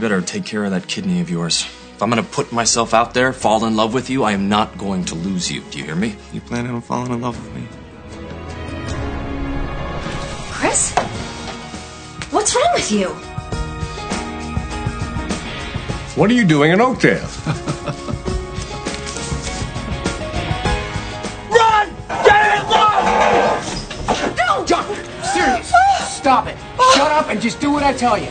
You better take care of that kidney of yours. If I'm gonna put myself out there, fall in love with you, I am not going to lose you. Do you hear me? You planning on falling in love with me? Chris? What's wrong with you? What are you doing in Oakdale? Run! Get it, run! No! John, serious. Stop it. Ah! Shut up and just do what I tell you.